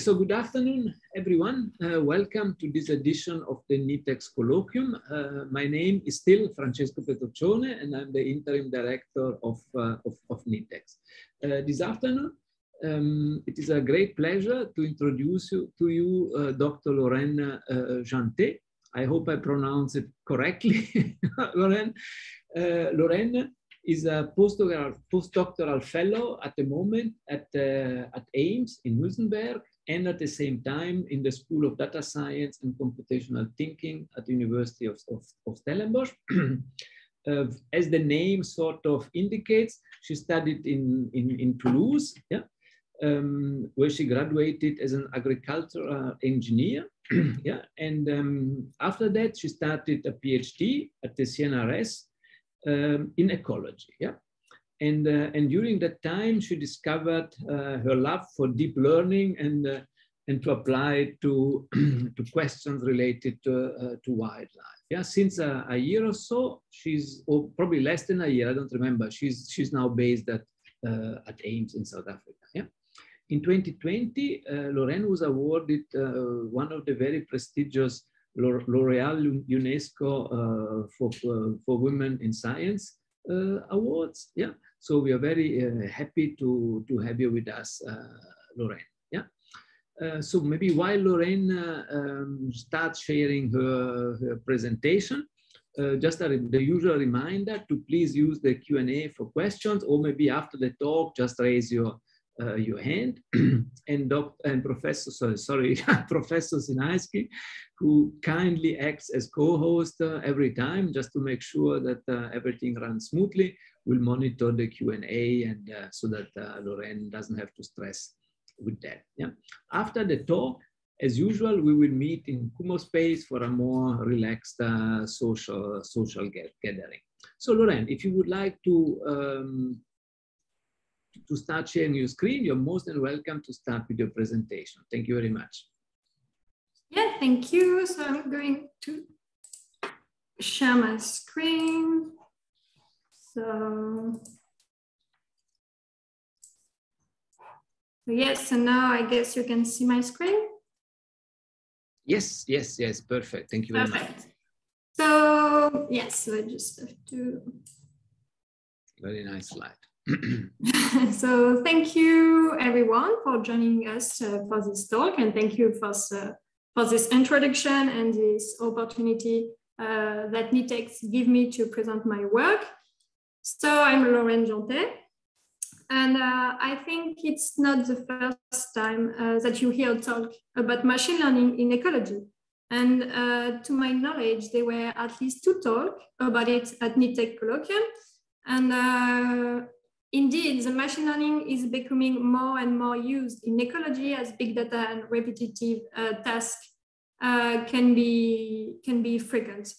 so good afternoon, everyone. Uh, welcome to this edition of the NITheCS Colloquium. Uh, my name is still Francesco Petruccione, and I'm the interim director of, uh, of, of NITheCS. Uh, this afternoon, um, it is a great pleasure to introduce you, to you uh, Dr. Lorène uh, Jeantet. I hope I pronounce it correctly, Lorène. Lorène is a postdoctoral, postdoctoral fellow at the moment at, uh, at AIMS in Muizenberg and at the same time in the School of Data Science and Computational Thinking at the University of, of, of Stellenbosch. uh, as the name sort of indicates, she studied in, in, in Toulouse, yeah, um, where she graduated as an agricultural engineer. yeah, and um, after that, she started a PhD at the CNRS um, in ecology. Yeah. And, uh, and during that time, she discovered uh, her love for deep learning and, uh, and to apply it to, to questions related to, uh, to wildlife. Yeah, since a, a, year or so, she's, or probably less than a year, I don't remember, she's, she's now based at, uh, at AIMS in South Africa. Yeah. In 2020, uh, Lorène was awarded one of the very prestigious L'Oreal UNESCO uh, for, uh, for Women in Science uh, Awards. Yeah, so we are very happy to, to have you with us, Lorène. Yeah. Uh, so maybe while Lorène uh, um, starts sharing her, her presentation, uh, just a, the usual reminder to please use the Q&A for questions or maybe after the talk, just raise your, uh, your hand. and, doc, and Professor, sorry, sorry Professor Sinayskiy, who kindly acts as co-host uh, every time just to make sure that uh, everything runs smoothly, We'll monitor the Q&A and uh, so that uh, Lorène doesn't have to stress with that. Yeah. After the talk, as usual, we will meet in Kumospace for a more relaxed uh, social, social gathering. So Lorène, if you would like to um, to start sharing your screen, you're most than welcome to start with your presentation. Thank you very much. Yeah, thank you. So I'm going to share my screen. So yes, so now I guess you can see my screen. Yes, yes, yes, perfect. Thank you very perfect. much. So yes, so I just have to. Very nice slide. so thank you everyone for joining us uh, for this talk and thank you for, uh, for this introduction and this opportunity uh, that NITheCS give me to present my work. So I'm Lorène Jeantet and uh, I think it's not the first time uh, that you hear talk about machine learning in ecology. And uh, to my knowledge, there were at least two talks about it at NITheCS Colloquium. And Indeed, the machine learning is becoming more and more used in ecology as big data and repetitive uh, tasks uh, can be can be frequent.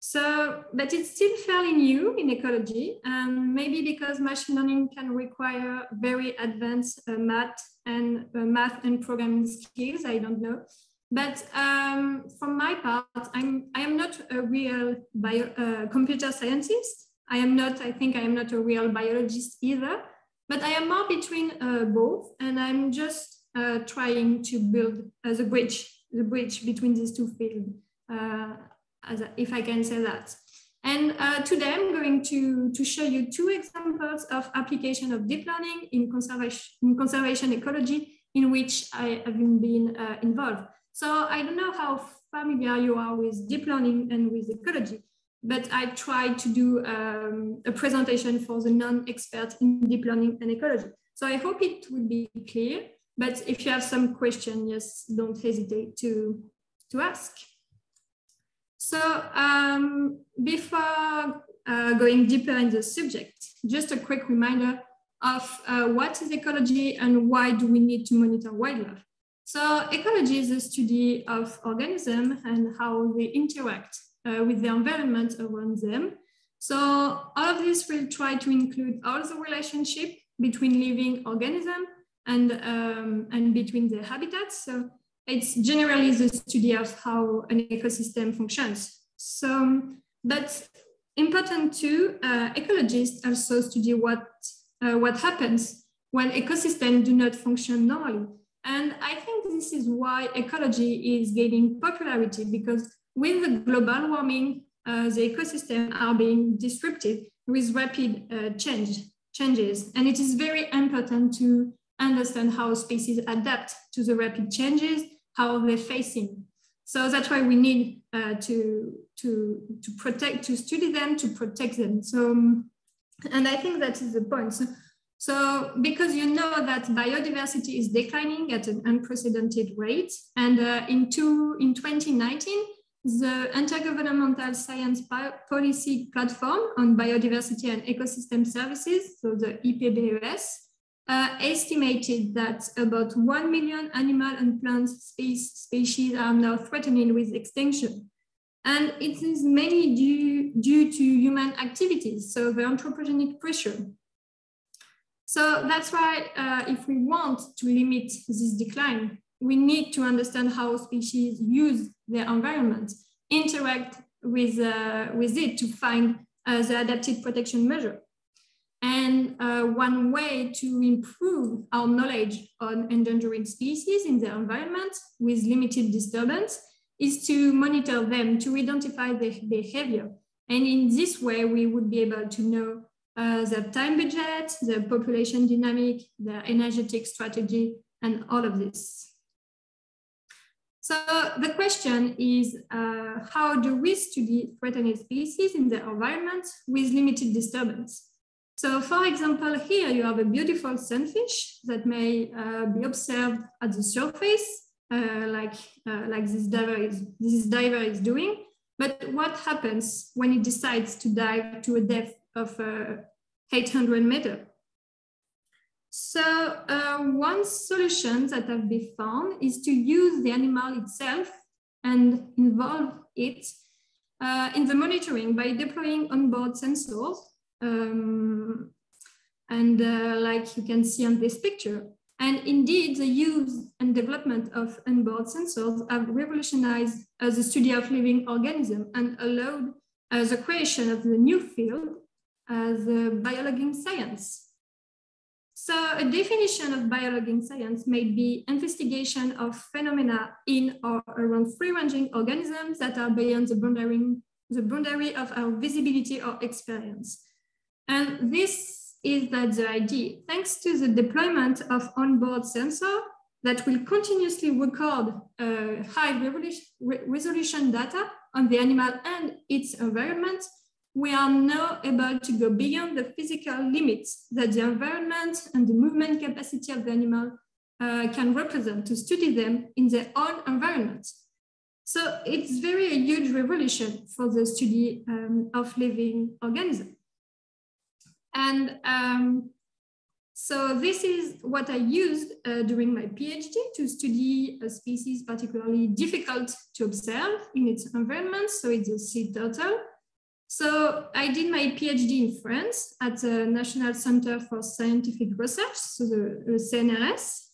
So, but it's still fairly new in ecology, and maybe because machine learning can require very advanced uh, math and uh, math and programming skills. I don't know. But um, from my part, I'm I am not a real bio, uh, computer scientist. I am not, I think I am not a real biologist either, but I am more between uh, both. And I'm just uh, trying to build uh, the bridge, the bridge between these two fields, uh, as a, if I can say that. And uh, today I'm going to, to show you two examples of application of deep learning in conservation, in conservation ecology in which I have been uh, involved. So I don't know how familiar you are with deep learning and with ecology, but I tried to do um, a presentation for the non-expert in deep learning and ecology. So I hope it will be clear, but if you have some question, yes, don't hesitate to, to ask. So um, before uh, going deeper in the subject, just a quick reminder of uh, what is ecology and why do we need to monitor wildlife. So ecology is the study of organisms and how they interact uh, with the environment around them. So all of this will try to include all the relationship between living organism and, um, and between the habitats. So it's generally the study of how an ecosystem functions. So, but important too, uh, ecologists also study what, uh, what happens when ecosystems do not function normally. And I think this is why ecology is gaining popularity because with the global warming, uh, the ecosystem are being disrupted with rapid uh, change, changes. And it is very important to understand how species adapt to the rapid changes, how they're facing. So that's why we need uh, to, to, to protect, to study them, to protect them. So, and I think that is the point. So, so because you know that biodiversity is declining at an unprecedented rate, and uh, in, two, in 2019, the Intergovernmental Science Policy Platform on Biodiversity and Ecosystem Services, so the IPBES, uh, estimated that about 1 million animal and plant species are now threatened with extinction. And it is mainly due, due to human activities, so the anthropogenic pressure. So that's why uh, if we want to limit this decline, we need to understand how species use their environment, interact with, uh, with it to find uh, the adapted protection measure. And uh, one way to improve our knowledge on endangering species in the environment with limited disturbance is to monitor them to identify their behavior. And in this way, we would be able to know uh, their time budget, their population dynamic, their energetic strategy, and all of this. So the question is, uh, how do we study threatened species in the environment with limited disturbance? So for example, here you have a beautiful sunfish that may uh, be observed at the surface, uh, like, uh, like this, diver is, this diver is doing. But what happens when it decides to dive to a depth of uh, 800 meter? So uh, one solution that have been found is to use the animal itself and involve it uh, in the monitoring by deploying onboard sensors um, and uh, like you can see on this picture. And indeed, the use and development of onboard sensors have revolutionized uh, the study of living organisms and allowed uh, the creation of the new field as biologging science. So a definition of biologging science may be investigation of phenomena in or around free-ranging organisms that are beyond the boundary, the boundary of our visibility or experience. And this is that the idea. Thanks to the deployment of onboard sensor that will continuously record uh, high resolution data on the animal and its environment, we are now able to go beyond the physical limits that the environment and the movement capacity of the animal uh, can represent to study them in their own environment. So it's very a huge revolution for the study um, of living organisms. And um, so this is what I used uh, during my PhD to study a species particularly difficult to observe in its environment. So it's a sea turtle. So I did my PhD in France at the National Center for Scientific Research, so the, the CNRS,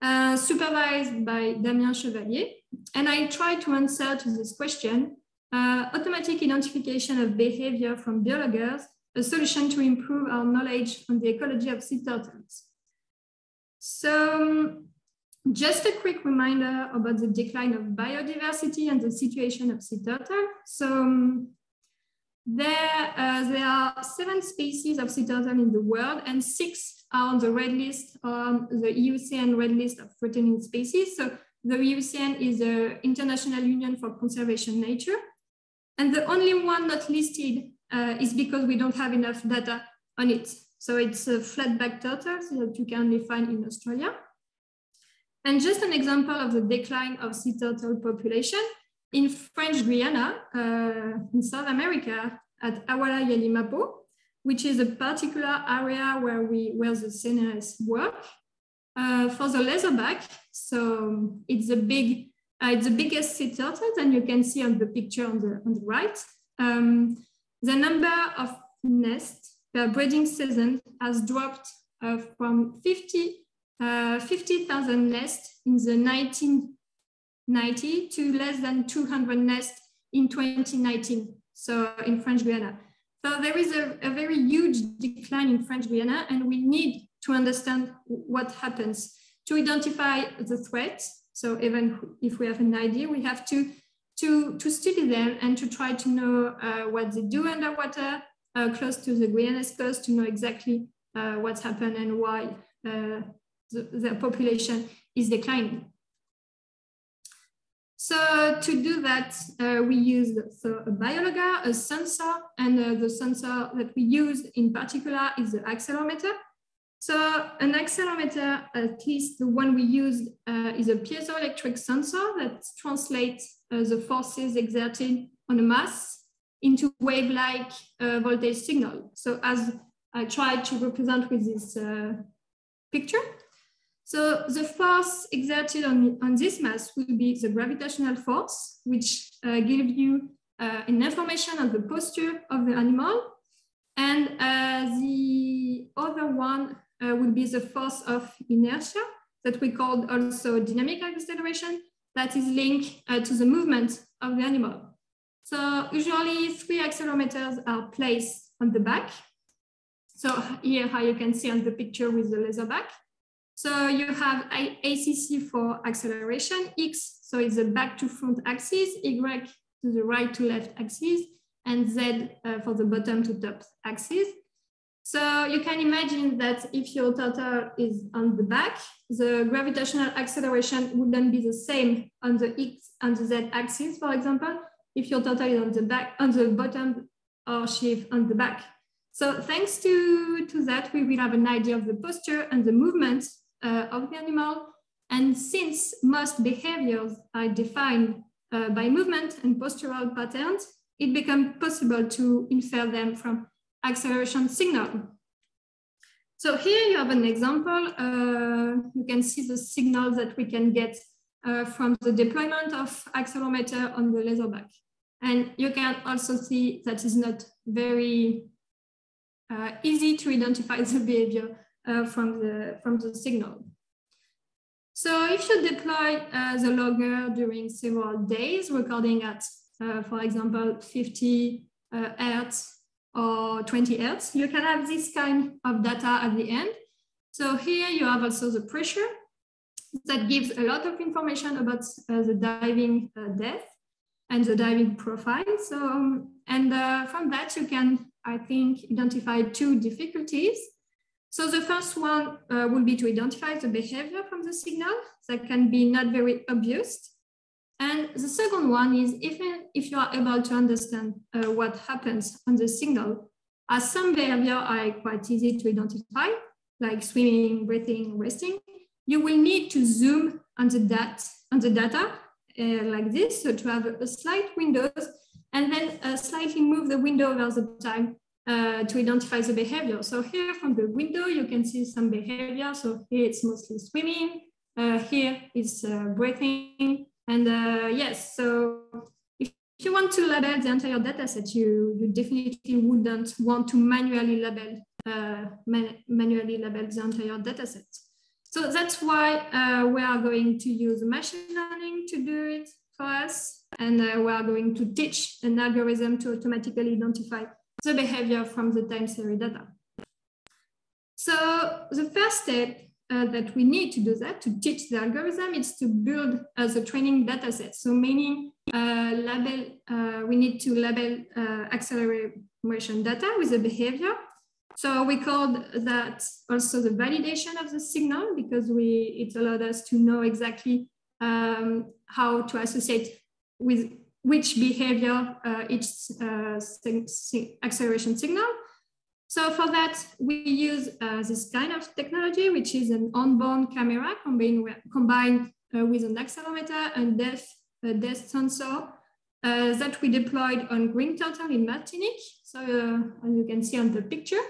uh, supervised by Damien Chevallier. And I tried to answer to this question, uh, automatic identification of behavior from biologgers, a solution to improve our knowledge on the ecology of sea turtles. So just a quick reminder about the decline of biodiversity and the situation of sea turtle. So there, uh, there are seven species of sea turtle in the world and six are on the red list on the IUCN red list of threatened species. So the IUCN is the International Union for Conservation Nature. And the only one not listed uh, is because we don't have enough data on it. So it's a flatback turtle that you can only find in Australia. And just an example of the decline of sea turtle population, in French Guiana, uh, in South America, at Awala Yalimapo, which is a particular area where we where the CNRS work. Uh, for the leatherback, so it's a big, uh, it's the biggest sea turtle, and you can see on the picture on the on the right. Um, the number of nests per breeding season has dropped uh, from 50 uh, 50,000 nests in the 1990 to less than 200 nests in 2019, so in French Guiana. So there is a, a very huge decline in French Guiana and we need to understand what happens to identify the threat. So even if we have an idea, we have to, to, to study them and to try to know uh, what they do underwater, uh, close to the Guyanese coast, to know exactly uh, what's happened and why uh, the, the population is declining. So to do that, uh, we use so a biologger, a sensor, and uh, the sensor that we use in particular is the accelerometer. So an accelerometer, at least the one we used, uh, is a piezoelectric sensor that translates uh, the forces exerted on a mass into wave-like uh, voltage signal. So as I tried to represent with this uh, picture, so the force exerted on, on this mass will be the gravitational force, which uh, gives you uh, an information on the posture of the animal. And uh, the other one uh, will be the force of inertia that we called also dynamic acceleration that is linked uh, to the movement of the animal. So usually three accelerometers are placed on the back. So here how you can see on the picture with the leatherback. So you have ACC for acceleration, X, so it's the back to front axis, Y to the right to left axis, and Z uh, for the bottom to top axis. So you can imagine that if your turtle is on the back, the gravitational acceleration wouldn't be the same on the X and the Z axis, for example, if your turtle is on the back, on the bottom or shift on the back. So thanks to, to that, we will have an idea of the posture and the movement uh, of the animal. And since most behaviors are defined uh, by movement and postural patterns, it becomes possible to infer them from acceleration signal. So here you have an example. Uh, you can see the signal that we can get uh, from the deployment of accelerometer on the leatherback. And you can also see that it's not very uh, easy to identify the behavior uh, from, the, from the signal. So if you deploy uh, the logger during several days, recording at, uh, for example, 50 uh, hertz or 20 hertz, you can have this kind of data at the end. So here you have also the pressure that gives a lot of information about uh, the diving uh, depth and the diving profile. So, um, and from that you can, I think, identify two difficulties. So the first one uh, will be to identify the behavior from the signal that can be not very obvious. And the second one is even if you are able to understand uh, what happens on the signal, as some behavior are quite easy to identify, like swimming, breathing, resting, you will need to zoom on the, dat on the data uh, like this, so to have a slight windows and then uh, slightly move the window over the time uh, to identify the behavior. So here from the window, you can see some behavior. So here it's mostly swimming. Uh, here is uh, breathing. And uh, yes, so if, you want to label the entire data set, you, you definitely wouldn't want to manually label, uh, man manually label the entire data set. So that's why we are going to use machine learning to do it for us. And we are going to teach an algorithm to automatically identify the behavior from the time series data. So the first step uh, that we need to do that to teach the algorithm is to build as a training data set. So meaning uh, label, uh, we need to label uh, acceleration data with the behavior. So we called that also the validation of the signal because we it allowed us to know exactly um, how to associate with which behavior uh, each uh, acceleration signal. So for that, we use uh, this kind of technology, which is an onboard camera combined, combined uh, with an accelerometer and depth, depth sensor uh, that we deployed on green turtle in Martinique. So uh, as you can see on the picture.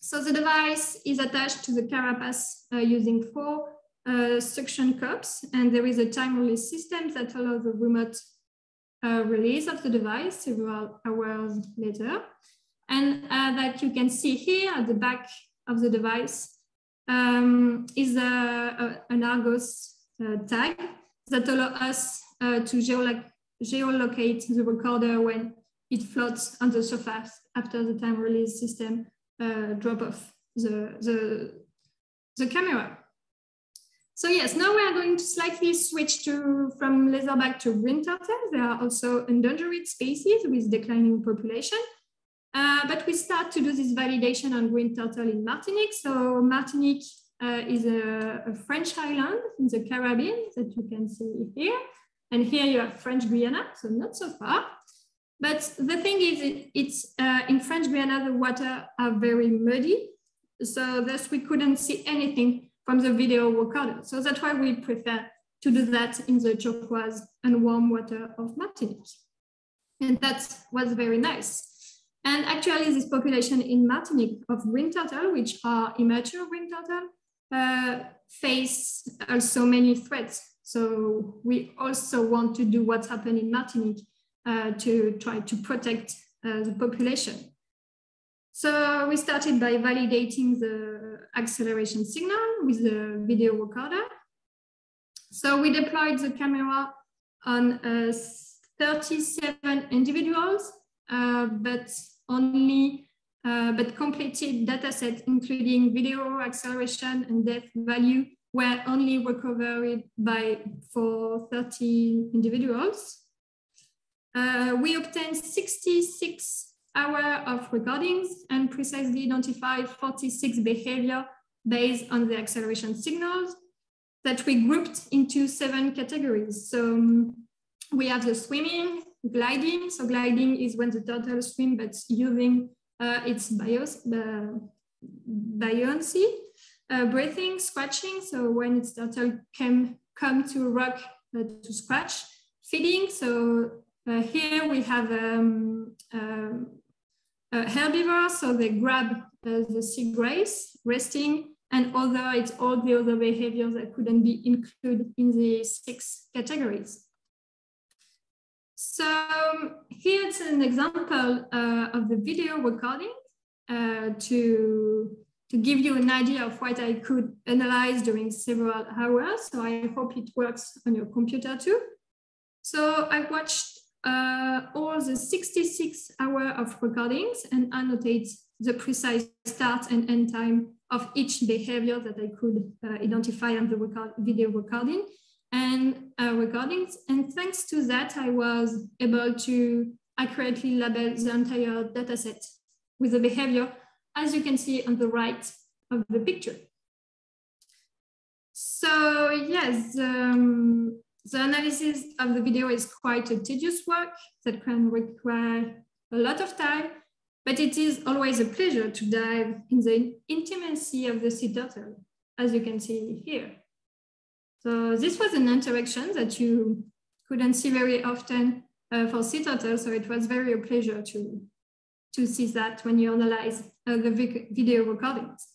So the device is attached to the carapace using four suction cups, and there is a time release system that allows the remote uh, release of the device several hours later. And uh, that you can see here at the back of the device um, is a, a, an Argos uh, tag that allow us uh, to geolo geolocate the recorder when it floats on the surface after the time release system uh, drop off the, the, the camera. So yes, now we are going to slightly switch to from leatherback to green turtle. They are also endangered species with declining population. Uh, but we start to do this validation on green turtle in Martinique. So Martinique uh, is a, a, French island in the Caribbean that you can see here. And here you have French Guiana, so not so far. But the thing is, it, it's uh, in French Guiana, the water are very muddy. So thus we couldn't see anything from the video recorder. So that's why we prefer to do that in the turquoise and warm water of Martinique. And that was very nice. And actually this population in Martinique of green turtle, which are immature green turtle, uh, face also many threats. So we also want to do what's happened in Martinique uh, to try to protect uh, the population. So we started by validating the acceleration signal with the video recorder. So we deployed the camera on uh, 37 individuals, uh, but only uh, but completed dataset including video acceleration and depth value were only recovered by for 30 individuals. Uh, we obtained 66 hour of recordings and precisely identified 46 behavior based on the acceleration signals that we grouped into seven categories. So um, we have the swimming, gliding. So gliding is when the turtle swim, but using uh, its bios, uh, buoyancy. Uh, breathing, scratching. So when its turtle can come to rock uh, to scratch. Feeding. So uh, here we have um, um, uh, herbivores, so they grab uh, the sea grass, resting, and other, it's all the other behaviors that couldn't be included in the six categories. So here's an example uh, of the video recording uh, to, to give you an idea of what I could analyze during several hours. So I hope it works on your computer too. So I watched uh, all the 66 hour of recordings and annotate the precise start and end time of each behavior that I could uh, identify on the record video recording and uh, recordings. And thanks to that, I was able to accurately label the entire dataset with the behavior, as you can see on the right of the picture. So yes, um, the analysis of the video is quite a tedious work that can require a lot of time, but it is always a pleasure to dive in the intimacy of the sea turtle, as you can see here. So this was an interaction that you couldn't see very often uh, for sea turtles, so it was very a pleasure to, to see that when you analyze uh, the video recordings.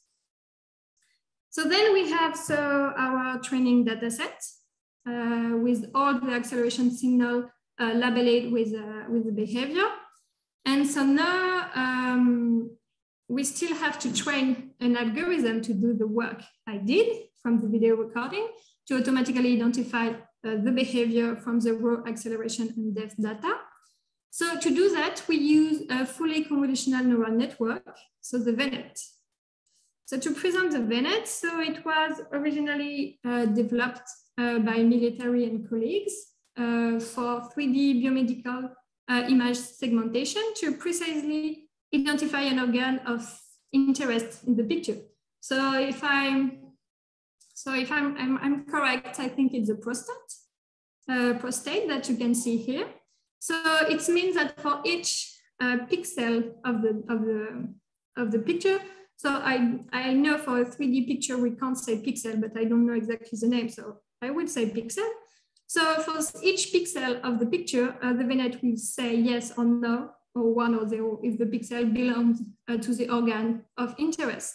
So then we have so our training data set with all the acceleration signal uh, labeled with, uh, with the behavior. And so now um, we still have to train an algorithm to do the work I did from the video recording to automatically identify uh, the behavior from the raw acceleration and depth data. So to do that, we use a fully convolutional neural network, so the VNet. So to present the VNet, so it was originally uh, developed uh, by Milletari and colleagues uh, for 3D biomedical uh, image segmentation to precisely identify an organ of interest in the picture. So if I'm so if I'm, I'm, I'm correct, I think it's a prostate, uh, prostate that you can see here. So it means that for each uh, pixel of the, of, the, of the picture, so I, I know for a 3D picture, we can't say pixel, but I don't know exactly the name. So I would say pixel. So for each pixel of the picture, uh, the VNet will say yes or no, or one or zero if the pixel belongs uh, to the organ of interest.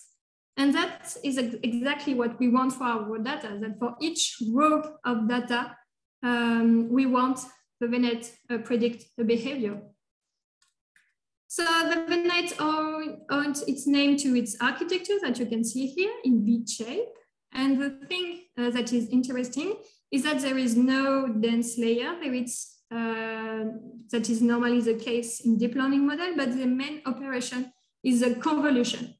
And that is ex exactly what we want for our data, that for each row of data, um, we want the VNet uh, predict the behavior. So the VNet owns its name to its architecture that you can see here in bead shape. And the thing uh, that is interesting is that there is no dense layer. There is, uh, that is normally the case in deep learning model, but the main operation is a convolution.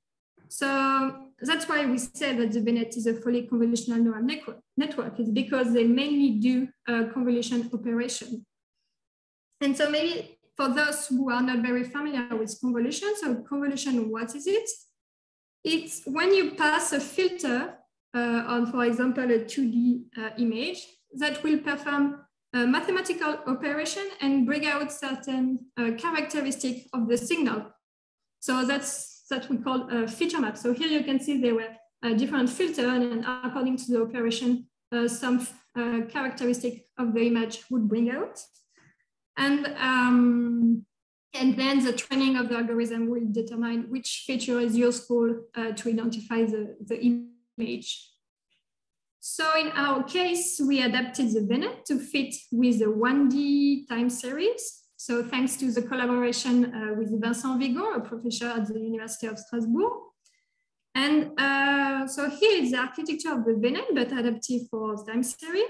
So that's why we say that the VNet is a fully convolutional neural network. network. It's because they mainly do a convolution operation. And so maybe for those who are not very familiar with convolution, so convolution, what is it? It's when you pass a filter uh, on, for example, a 2D uh, image that will perform a mathematical operation and bring out certain uh, characteristic of the signal. So that's that we call a feature map. So here you can see there were uh, different filters and according to the operation, uh, some uh, characteristic of the image would bring out. And, um, and then the training of the algorithm will determine which feature is useful uh, to identify the, the image. So in our case, we adapted the VNet to fit with the 1D time series. So thanks to the collaboration uh, with Vincent Vigon, a professor at the University of Strasbourg. And uh, so here is the architecture of the VNet, but adaptive for time series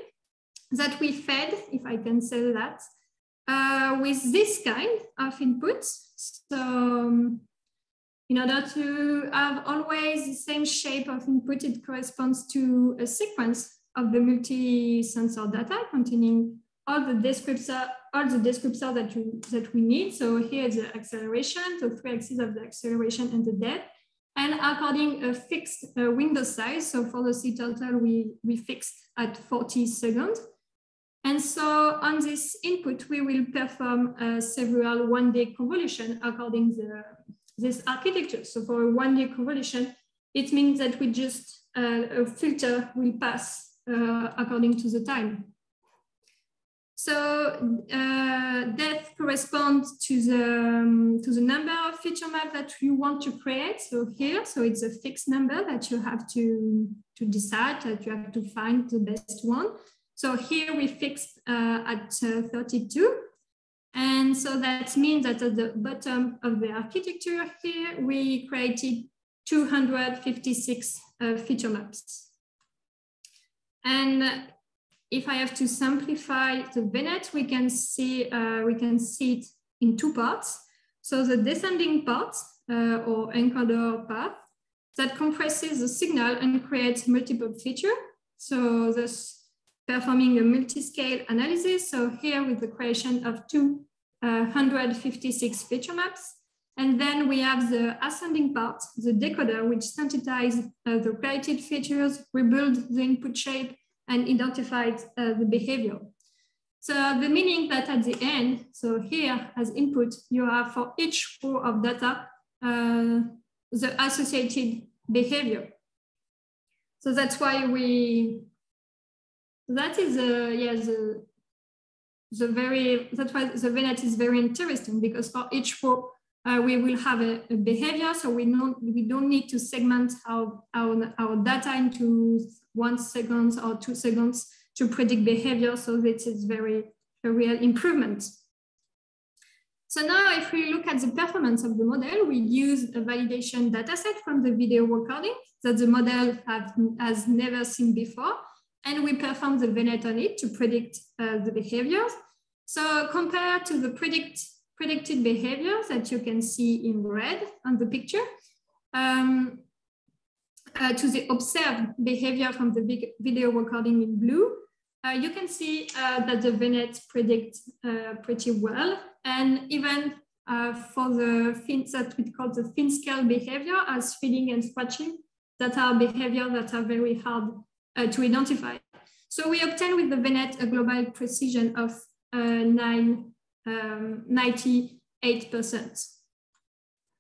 that we fed, if I can say that, uh, with this kind of inputs. So um, in order to have always the same shape of input, it corresponds to a sequence of the multi-sensor data containing all the descriptor, all the descriptor that you that we need. So here the acceleration, the three axes of the acceleration and the depth, and according a fixed uh, window size. So for the sea turtle, we we fixed at 40 seconds. And so on this input, we will perform uh, several 1D convolution according the this architecture. So for a 1D convolution, it means that we just uh, a filter will pass uh, according to the time. So uh, depth corresponds to the, um, to the number of feature map that you want to create. So here, so it's a fixed number that you have to, to decide that you have to find the best one. So here we fixed uh, at uh, 32. So that means that at the bottom of the architecture here, we created 256 uh, feature maps. And if I have to simplify the VNet, we can see uh, we can see it in two parts. So the descending part uh, or encoder path that compresses the signal and creates multiple feature. So thus performing a multi-scale analysis. So here with the creation of 256 uh, feature maps. And then we have the ascending part, the decoder, which synthesizes uh, the created features, rebuild the input shape, and identified uh, the behavior. So the meaning that at the end, so here as input, you have for each row of data, uh, the associated behavior. So that's why we, that is, uh, yeah, the, the very, that's why the VNet is very interesting because for each row, uh, we will have a, a, behavior. So we don't, we don't need to segment our, our, our data into one second or two seconds to predict behavior. So this is very a real improvement. So now if we look at the performance of the model, we use a validation dataset from the video recording that the model have, has never seen before. And we perform the VNet on it to predict uh, the behaviors. So compared to the predict, predicted behaviors that you can see in red on the picture, um, uh, to the observed behavior from the video recording in blue, uh, you can see uh, that the VNet predict uh, pretty well. And even uh, for the things that we call the fin scale behavior as feeding and scratching, that are behavior that are very hard uh, to identify. So we obtain with the VNet a global precision of nine, um, 98%.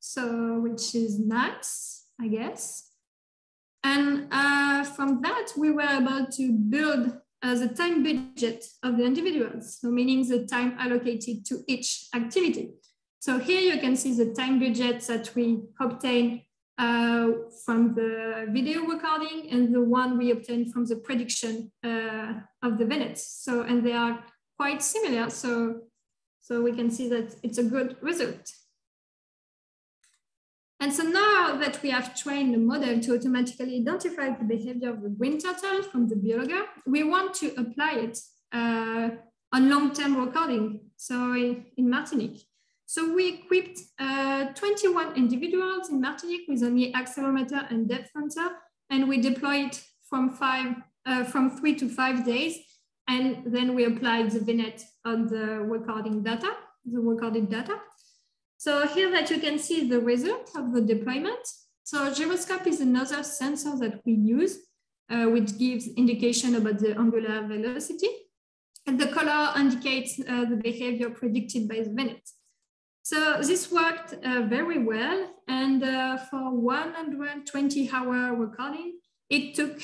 So, which is nice, I guess. And uh, from that, we were able to build uh, the time budget of the individuals, so meaning the time allocated to each activity. So here you can see the time budget that we obtain uh, from the video recording and the one we obtained from the prediction uh, of the VNet. So, and they are quite similar. So, so we can see that it's a good result. And so now that we have trained the model to automatically identify the behavior of the green turtle from the biologger, we want to apply it uh, on long-term recording, so in, in Martinique. So we equipped uh, 21 individuals in Martinique with only accelerometer and depth sensor, and we deployed from five, uh, from three to five days. And then we applied the VNet on the recording data, the recorded data. So here that you can see the result of the deployment. So gyroscope is another sensor that we use, uh, which gives indication about the angular velocity. And the color indicates uh, the behavior predicted by the VNet. So this worked uh, very well. And uh, for 120 hour recording, it took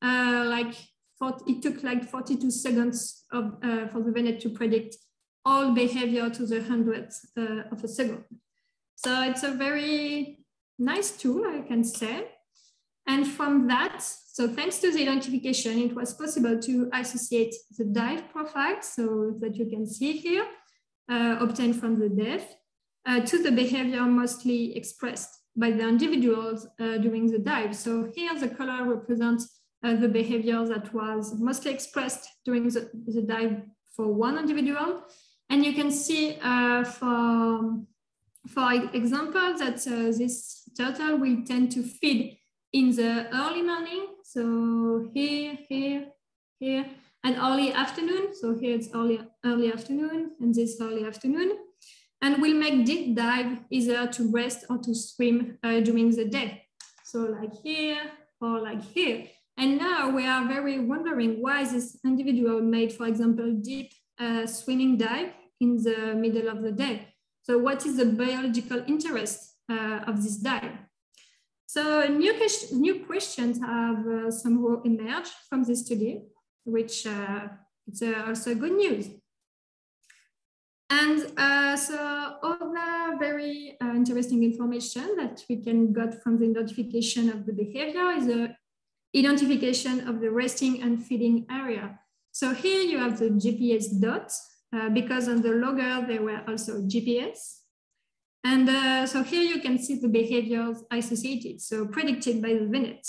uh, like 40, it took like 42 seconds of, uh, for the VNet to predict all behavior to the hundredth uh, of a second. So it's a very nice tool, I can say. And from that, so thanks to the identification, it was possible to associate the dive profile, so that you can see here, uh, obtained from the depth, uh, to the behavior mostly expressed by the individuals uh, during the dive. So here the color represents uh, the behavior that was mostly expressed during the, the dive for one individual. And you can see uh, for, for example that uh, this turtle will tend to feed in the early morning. So here, here, here, and early afternoon. So here it's early, early afternoon and this early afternoon and will make deep dive either to rest or to swim uh, during the day. So like here or like here. And now we are very wondering why this individual made, for example, deep uh, swimming dive in the middle of the day. So what is the biological interest uh, of this dive? So new, new questions have uh, somehow emerged from this study, which uh, it's uh, also good news. And uh, so other very uh, interesting information that we can get from the identification of the behavior is the identification of the resting and feeding area. So here you have the GPS dots, uh, because on the logger, there were also GPS. And uh, so here you can see the behaviors associated, so predicted by the VNet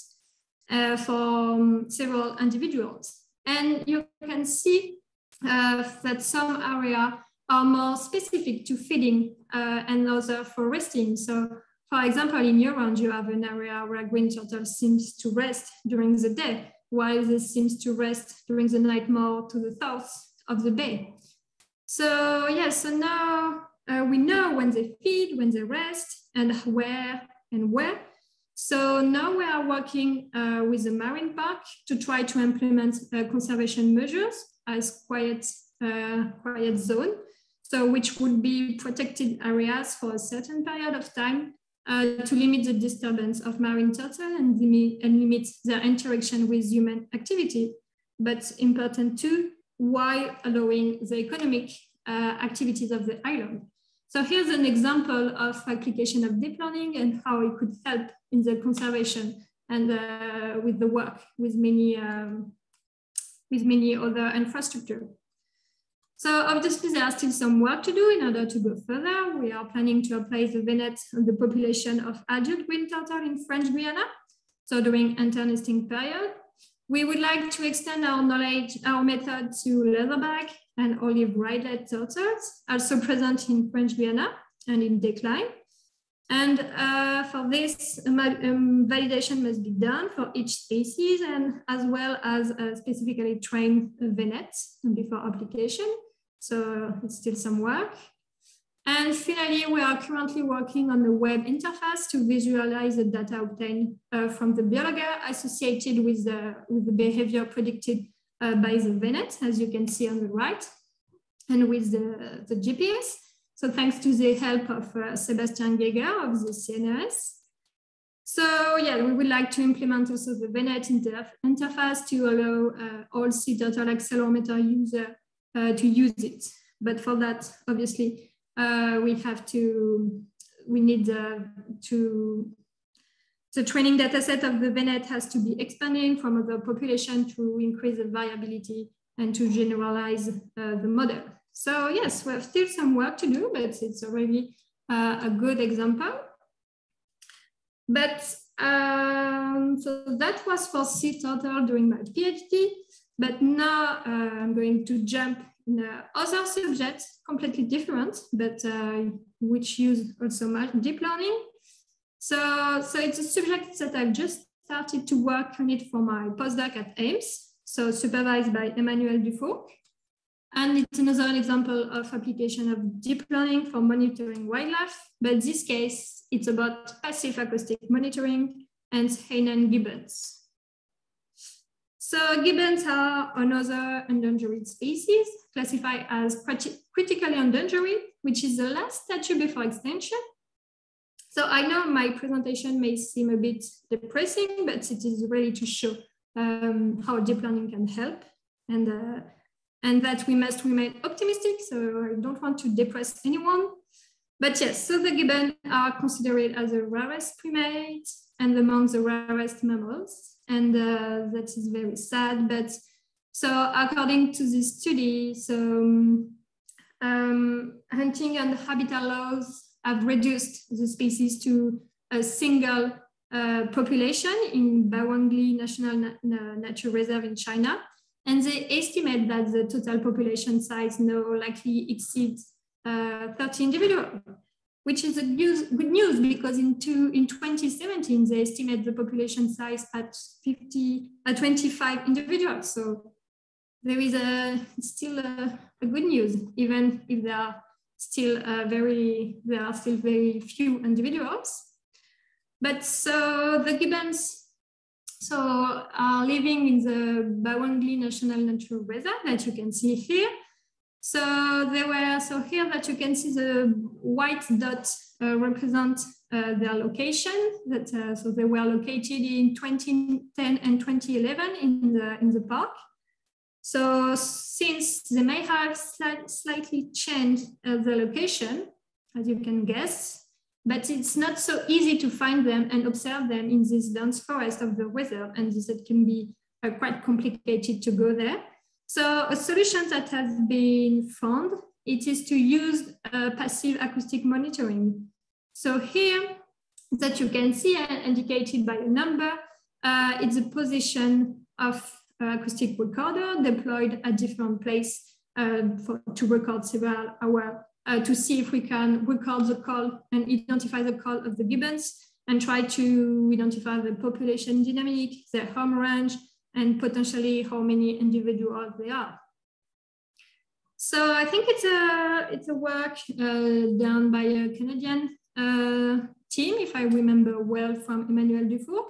uh, for several individuals. And you can see uh, that some area are more specific to feeding uh, and other for resting. So for example, in Europe, you have an area where green turtle seems to rest during the day, while this seems to rest during the night more to the south of the bay. So yeah, so now uh, we know when they feed, when they rest, and where and where. So now we are working uh, with the marine park to try to implement uh, conservation measures as quiet, uh, quiet zone so which would be protected areas for a certain period of time uh, to limit the disturbance of marine turtle and, and limit their interaction with human activity, but important too, while allowing the economic uh, activities of the island. So here's an example of application of deep learning and how it could help in the conservation and uh, with the work with many, um, with many other infrastructure. So obviously there are still some work to do in order to go further. We are planning to apply the VNet on the population of adult green turtle in French Guiana. So during internesting period, we would like to extend our knowledge, our method to leatherback and olive ridley turtles, also present in French Guiana and in decline. And uh, for this, um, um, validation must be done for each species and as well as uh, specifically trained VNet before application. So it's still some work. And finally, we are currently working on the web interface to visualize the data obtained uh, from the biologger associated with the, with the behavior predicted uh, by the VNet, as you can see on the right, and with the, the GPS. So thanks to the help of uh, Sebastian Geiger of the CNRS. So yeah, we would like to implement also the VNet interf interface to allow uh, all turtle accelerometer user to use it. But for that, obviously, uh, we have to, we need uh, to, the training data set of the VNet has to be expanding from the population to increase the variability and to generalize the model. So yes, we have still some work to do, but it's already uh, a good example. But um, so that was for sea turtle during my PhD. But now uh, I'm going to jump in uh, other subjects, completely different, but uh, which use also much deep learning. So, so it's a subject that I've just started to work on it for my postdoc at AIMS, so supervised by Emmanuel Dufourcq. And it's another example of application of deep learning for monitoring wildlife, but this case, it's about passive acoustic monitoring and Hainan gibbons. So gibbons are another endangered species classified as critically endangered, which is the last statue before extinction. So I know my presentation may seem a bit depressing, but it is really to show um, how deep learning can help and, uh, and that we must remain optimistic. So I don't want to depress anyone. But yes, so the gibbon are considered as the rarest primate and among the rarest mammals. And uh, that is very sad. But so according to this study, so um, hunting and habitat laws have reduced the species to a single uh, population in Bawangling National Na Na Nature Reserve in China. And they estimate that the total population size now likely exceeds uh, 30 individuals, which is a news, good news because in, two, in 2017, they estimate the population size at 50, uh, 25 individuals. So there is a, still a, a good news, even if there are still uh, very, there are still very few individuals. But so the gibbons so are living in the Bawangling National Natural Reserve that you can see here. So they were, so here that you can see the white dot uh, represent uh, their location that, uh, so they were located in 2010 and 2011 in the, in the park. So since they may have slight, slightly changed uh, the location, as you can guess, but it's not so easy to find them and observe them in this dense forest of the reserve, and this it can be uh, quite complicated to go there. So a solution that has been found, it is to use uh, passive acoustic monitoring. So here that you can see uh, indicated by a number, uh, it's the position of uh, acoustic recorder deployed at different place uh, for, to record several hours uh, to see if we can record the call and identify the call of the gibbons and try to identify the population dynamic, their home range, and potentially how many individuals they are. So I think it's a, it's a work uh, done by a Canadian uh, team, if I remember well, from Emmanuel Dufourq.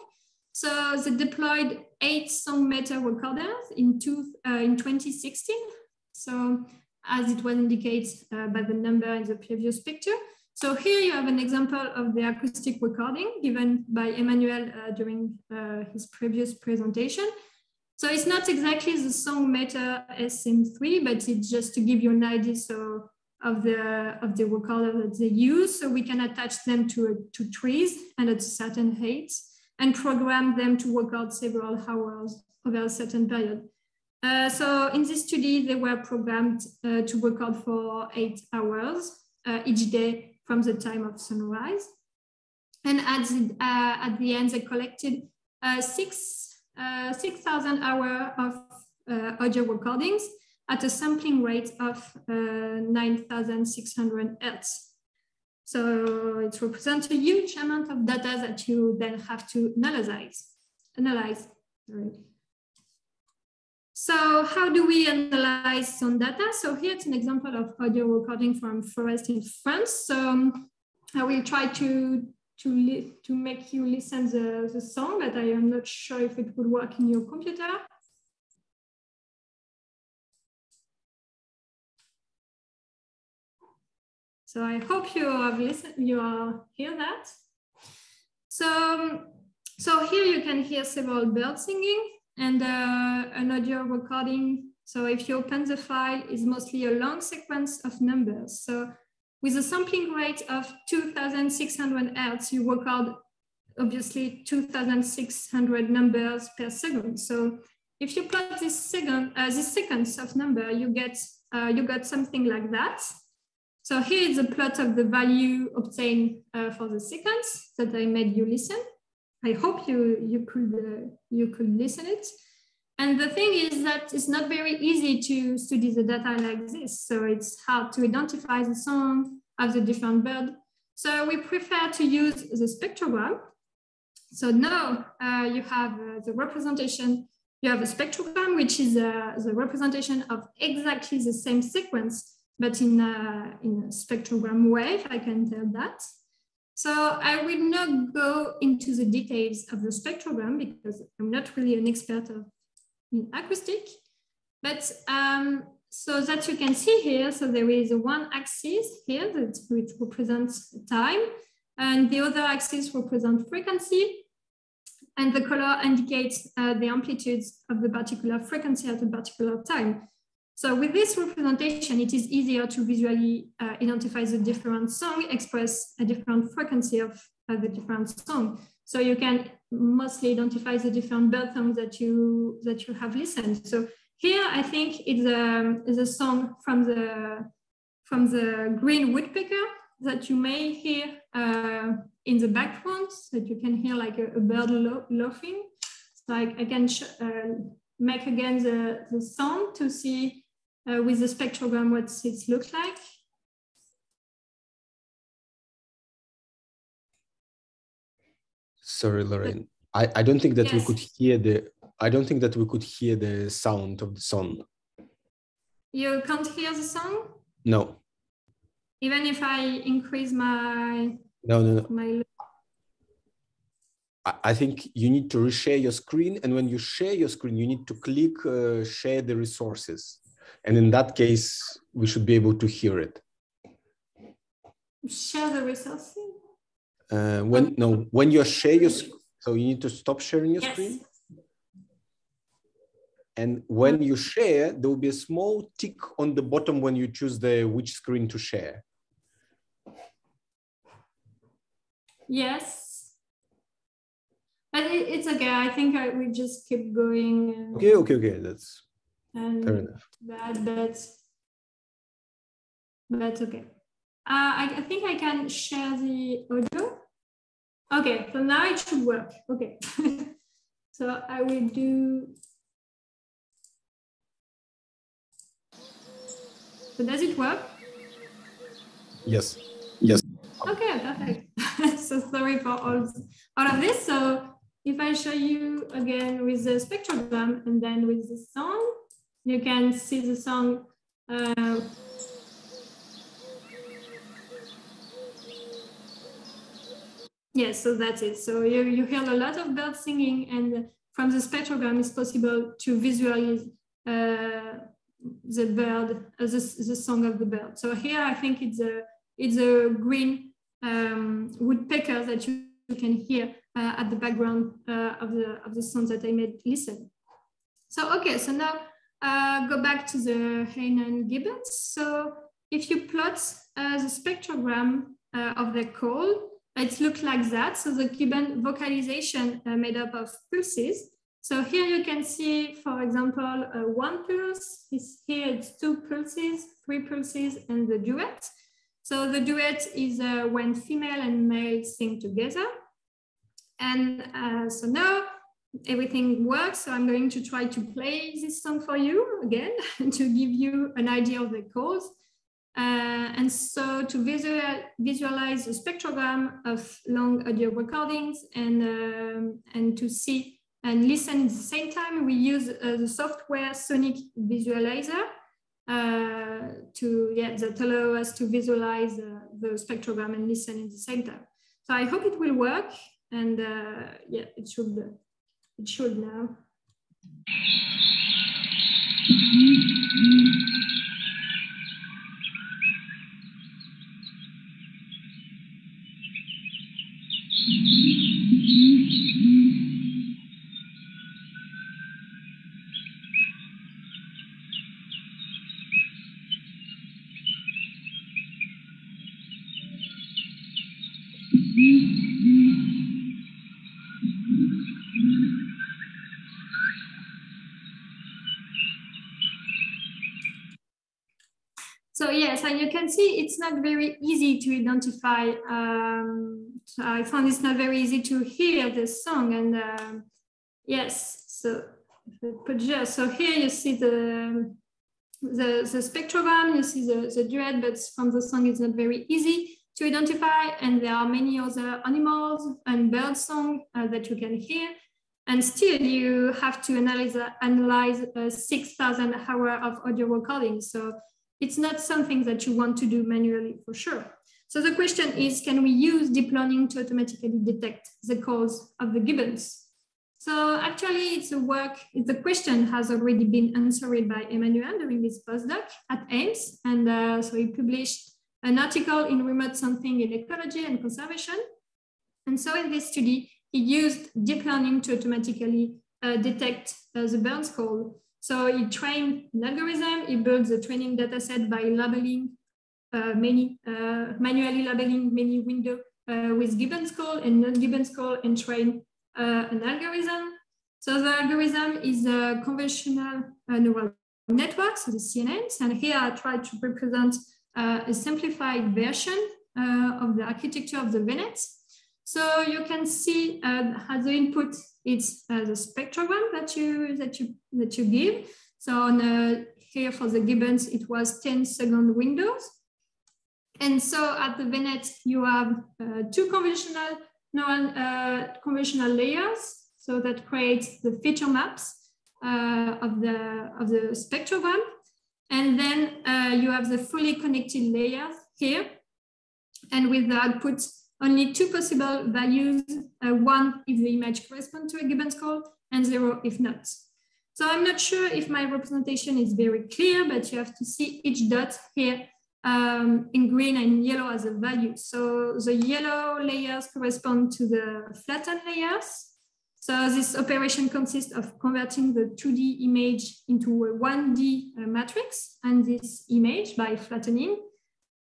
So they deployed eight song meter recorders in, two, uh, in 2016. So as it was indicated uh, by the number in the previous picture. So here you have an example of the acoustic recording given by Emmanuel uh, during uh, his previous presentation. So it's not exactly the Song Meter SM3, but it's just to give you an idea so of the of the recorder that they use. So we can attach them to, to trees and at certain heights and program them to record several hours over a certain period. Uh, so in this study, they were programmed uh, to record for eight hours uh, each day from the time of sunrise. And at the, uh, at the end, they collected uh, 6,000 hours of audio recordings at a sampling rate of 9,600 hertz. So it represents a huge amount of data that you then have to analyze. Analyze. So how do we analyze some data? So here's an example of audio recording from forest in France. So um, I will try to to, to make you listen the, the song, but I am not sure if it would work in your computer. So I hope you have listened, you are hear that. So, um, so here you can hear several birds singing and uh, an audio recording. So if you open the file, it's mostly a long sequence of numbers. So with a sampling rate of 2,600 hertz, you record obviously 2,600 numbers per second. So if you plot this second, uh, this sequence of number, you get uh, you got something like that. So here is a plot of the value obtained uh, for the sequence that I made you listen. I hope you, you, could, uh, you could listen it. And the thing is that it's not very easy to study the data like this. So it's hard to identify the song of the different bird. So we prefer to use the spectrogram. So now uh, you have uh, the representation, you have a spectrogram, which is uh, the representation of exactly the same sequence, but in a, in a spectrogram wave, I can tell that. So I will not go into the details of the spectrogram because I'm not really an expert of in acoustic, but um, so that you can see here, so there is one axis here that which represents time, and the other axis represents frequency, and the color indicates uh, the amplitudes of the particular frequency at a particular time. So with this representation, it is easier to visually uh, identify the different song, express a different frequency of uh, the different song. So you can mostly identify the different bird songs that you that you have listened. So here, I think it's a, it's a song from the from the green woodpecker that you may hear uh, in the background, that you can hear like a, a bird lo laughing. So I, can uh, make again the, the sound to see uh, with the spectrogram what it looks like. Sorry, Lorène. I, I don't think that yes. we could hear the I don't think that we could hear the sound of the song. You can't hear the song? No. Even if I increase my no no no my I think you need to reshare your screen, and when you share your screen, you need to click uh, share the resources. And in that case, we should be able to hear it. Share the resources? Uh, when no, when you share your, so you need to stop sharing your yes. screen. And when you share, there will be a small tick on the bottom when you choose the which screen to share. Yes. But it, it's okay. I think I, we just keep going. Okay, okay, okay. That's and fair enough. That, but, but okay. Uh, I, I think I can share the audio. Okay, so now it should work. Okay. so I will do. So does it work? Yes. Yes. Okay, perfect. so sorry for all, all of this. So if I show you again with the spectrogram and then with the song, you can see the song. Uh, yes, so that's it. So you, you hear a lot of birds singing and from the spectrogram it's possible to visualize uh, the bird, uh, the, the song of the bird. So here I think it's a, it's a green um, woodpecker that you, can hear uh, at the background uh, of, the, of the song that I made listen. So, okay, so now uh, go back to the Hainan gibbons. So if you plot uh, the spectrogram of the call, it looks like that. So the gibbon vocalization uh, made up of pulses. So here you can see, for example, uh, one pulse. Is here it's two pulses, three pulses, and the duet. So the duet is uh, when female and male sing together. And so now everything works. So I'm going to try to play this song for you again to give you an idea of the cause. Uh, and so to visual, visualize the spectrogram of long audio recordings and, um, and to see and listen at the same time, we use uh, the software Sonic Visualizer uh, to, yeah, that allow us to visualize uh, the spectrogram and listen at the same time. So I hope it will work and uh, yeah, it should it should now. So yes, and you can see it's not very easy to identify. Um, I found it's not very easy to hear this song, and um, yes, so. So here you see the, the, the spectrogram, you see the, the duet, but from the song it's not very easy to identify. And there are many other animals and bird song uh, that you can hear. And still you have to analyze, analyze uh, 6,000 hour of audio recording. So it's not something that you want to do manually for sure. So the question is, can we use deep learning to automatically detect the cause of the gibbons? So actually it's a work, the question has already been answered by Emmanuel during his postdoc at AIMS. And uh, so he published an article in Remote Sensing in Ecology and Conservation. And so in this study, he used deep learning to automatically uh, detect uh, the Burns call. So he trained an algorithm, he built the training data set by labeling uh, many, uh, manually labeling many windows uh, with Gibbons call and non-Gibbons call and train uh, an algorithm. So the algorithm is a conventional neural network, so the CNNs. And here I try to represent a simplified version of the architecture of the VNet. So you can see uh, the input, it's uh, the spectrogram that you that you that you give. So on uh, here for the Gibbons, it was 10 second windows. And so at the VNet, you have uh, two conventional neural, uh, conventional layers. So that creates the feature maps uh, of the of the spectrogram. And then you have the fully connected layers here. And with the output only two possible values, uh, one if the image corresponds to a given score and zero if not. So I'm not sure if my representation is very clear, but you have to see each dot here um, in green and yellow as a value. So the yellow layers correspond to the flattened layers. So this operation consists of converting the 2D image into a 1D uh, matrix and this image by flattening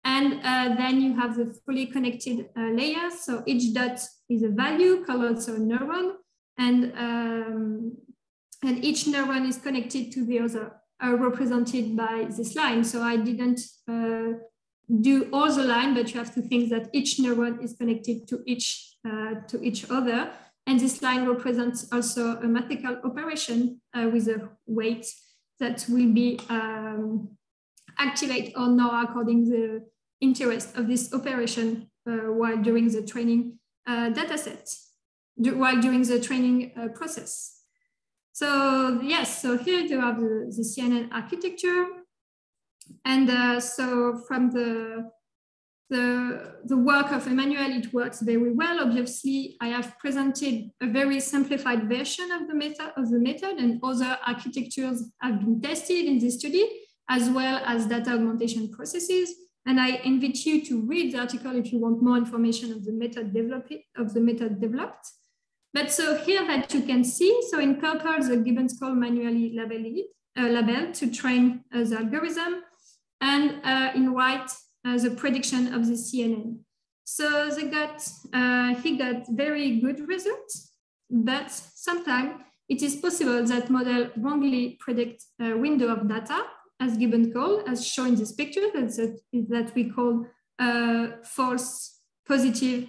and uh, then you have the fully connected uh, layers. So each dot is a value called so a neuron, and um, and each neuron is connected to the other, uh, represented by this line. So I didn't uh, do all the line, but you have to think that each neuron is connected to each uh, to each other, and this line represents also a mathematical operation uh, with a weight that will be um, activate or not according the interest of this operation uh, while doing the training uh, dataset, while doing the training uh, process. So yes, so here you have the, the CNN architecture. And so from the, the, the work of Emmanuel, it works very well. Obviously, I have presented a very simplified version of the method, of the method and other architectures have been tested in this study, as well as data augmentation processes. And I invite you to read the article if you want more information of the method developed, of the method developed. But so here that you can see, so in purple, the Gibbons call manually labeled, uh, to train uh, the algorithm, and uh, in white, uh, the prediction of the CNN. So they got, uh, he got very good results, but sometimes it is possible that model wrongly predict a window of data as Gibbon call, as shown in this picture, that's a, that we call false positive,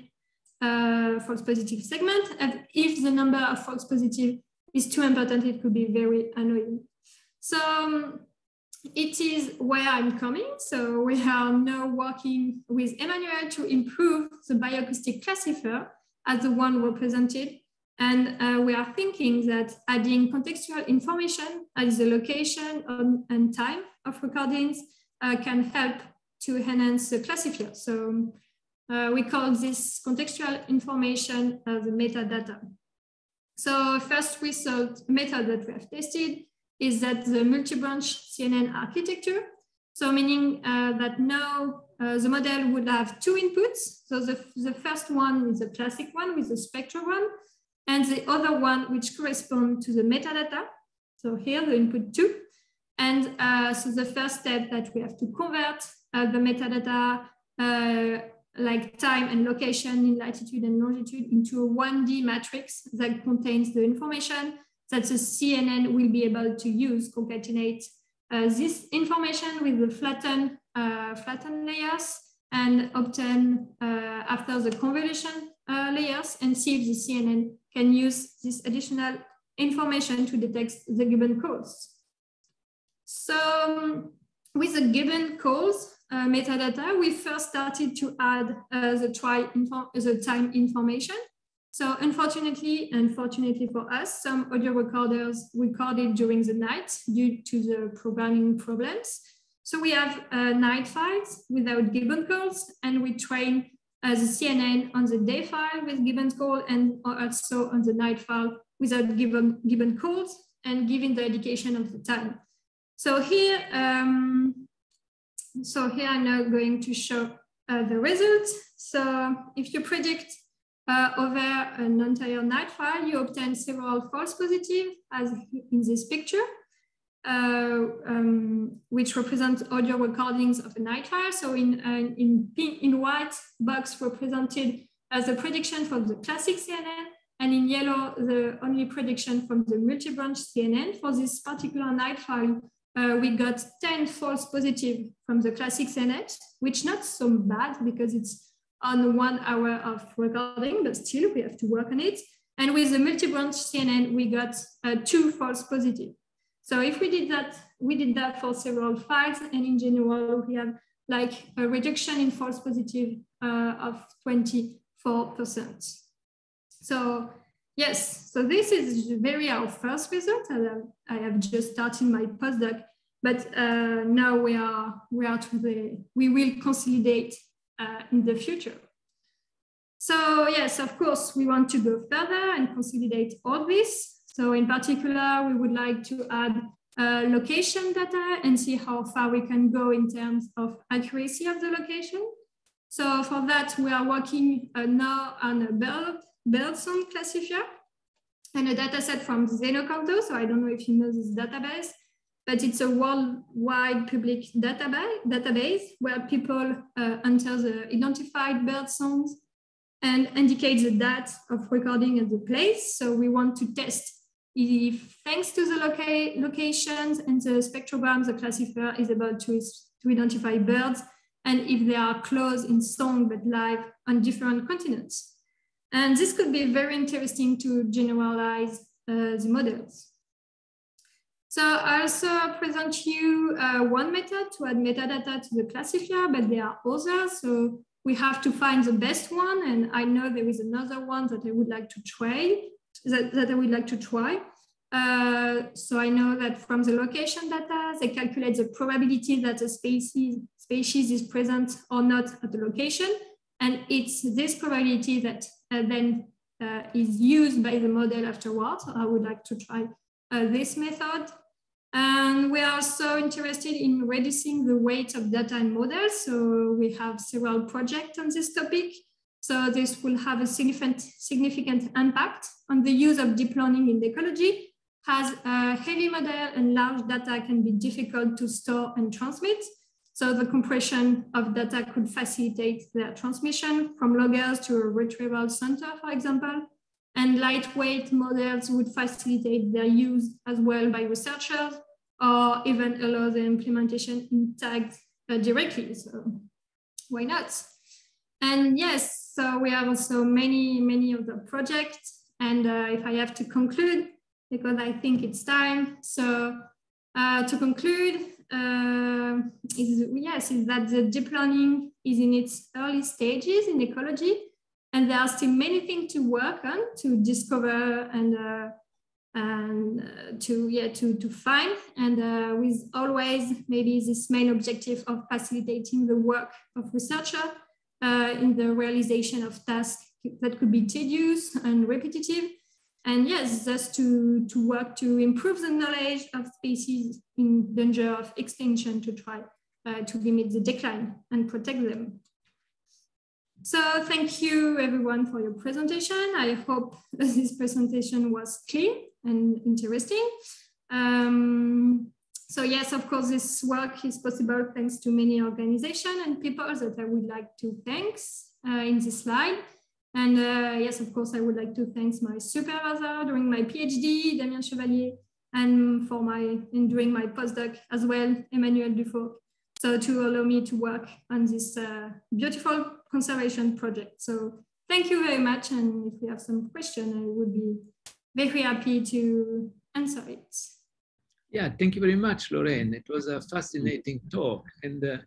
uh, false positive segment. And if the number of false positive is too important, it could be very annoying. So um, it is where I'm coming. So we are now working with Emmanuel to improve the bioacoustic classifier as the one represented and uh, we are thinking that adding contextual information as the location and time of recordings uh, can help to enhance the classifier. So uh, we call this contextual information uh, the metadata. So first result method that we have tested is that the multi-branch CNN architecture. So meaning uh, that now uh, the model would have two inputs. So the, the first one is the classic one with the spectrogram and the other one which correspond to the metadata. So here the input two. And uh, so the first step that we have to convert uh, the metadata uh, like time and location in latitude and longitude into a 1D matrix that contains the information that the CNN will be able to use, concatenate uh, this information with the flattened, uh, flattened layers and obtain uh, after the convolution layers and see if the CNN can use this additional information to detect the gibbon calls. So with the gibbon calls uh, metadata, we first started to add uh, the, try the time information. So unfortunately, unfortunately for us, some audio recorders recorded during the night due to the programming problems. So we have uh, night files without gibbon calls, and we train uh, the CNN on the day file with gibbon call and also on the night file without gibbon, gibbon calls and giving the indication of the time. So here, um, so here I'm now going to show uh, the results. So if you predict uh, over an entire night file, you obtain several false positives as in this picture, um, which represent audio recordings of a night file. So in, uh, in, pink, in white box represented as a prediction for the classic CNN, and in yellow, the only prediction from the multi-branch CNN. For this particular night file, uh, we got 10 false positive from the classic CNN, which not so bad because it's on one hour of recording, but still we have to work on it. And with the multi-branch CNN, we got uh, two false positive. So if we did that, we did that for several files, and in general, we have like a reduction in false positive uh, of 24%. So yes, so this is very our first result. And I have just started my postdoc, but uh, now we are we are to the we will consolidate uh, in the future. So yes, of course, we want to go further and consolidate all this. So in particular, we would like to add uh, location data and see how far we can go in terms of accuracy of the location. So for that, we are working uh, now on a bird, song classifier and a data set from Xeno-canto. So I don't know if you know this database, but it's a worldwide public database, database where people uh, enter the identified bird songs and indicate the date of recording at the place. So we want to test if thanks to the loca locations and the spectrogram, the classifier is able to, to identify birds and if they are close in song but live on different continents. And this could be very interesting to generalize uh, the models. So I also present you uh, one method to add metadata to the classifier, but there are others. So we have to find the best one. And I know there is another one that I would like to try that, that I would like to try. Uh, so I know that from the location data, they calculate the probability that a species, species is present or not at the location. And it's this probability that uh, then uh, is used by the model afterwards. I would like to try uh, this method. And we are also interested in reducing the weight of data and models. So we have several projects on this topic. So this will have a significant, significant impact on the use of deep learning in the ecology as a heavy model and large data can be difficult to store and transmit. So the compression of data could facilitate their transmission from loggers to a retrieval center, for example. And lightweight models would facilitate their use as well by researchers or even allow the implementation in tags uh, directly. So why not? And yes, so we have also many, many of the projects. And uh, if I have to conclude, because I think it's time. So uh, to conclude, uh, is yes, is that the deep learning is in its early stages in ecology, and there are still many things to work on to discover and uh, and uh, to yeah to to find and uh, with always maybe this main objective of facilitating the work of researcher uh, in the realization of tasks that could be tedious and repetitive and yes, just to, to work to improve the knowledge of species in danger of extinction to try uh, to limit the decline and protect them. So thank you everyone for your presentation. I hope this presentation was clear and interesting. Um, so yes, of course, this work is possible thanks to many organizations and people that I would like to thank uh, in this slide. And uh, yes, of course, I would like to thank my supervisor during my PhD, Damien Chevallier, and for my in doing my postdoc as well, Emmanuel Dufourq. So to allow me to work on this uh, beautiful conservation project. So thank you very much. And if you have some question, I would be very happy to answer it. Yeah, thank you very much, Lorène. It was a fascinating talk. And uh,